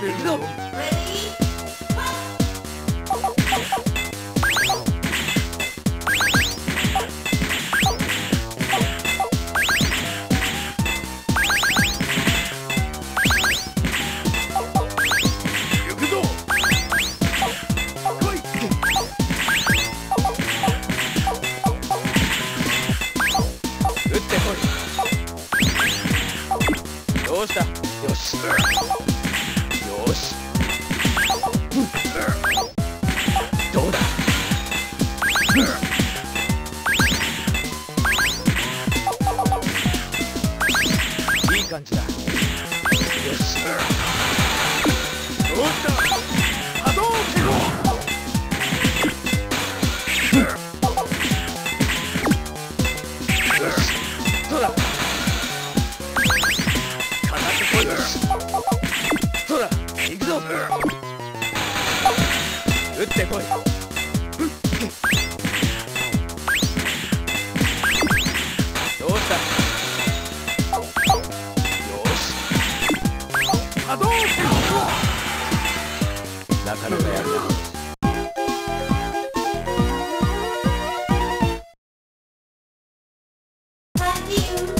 どうした？よし。感じだ。よし。どうした波動拳打ってこい。なかなかやるな「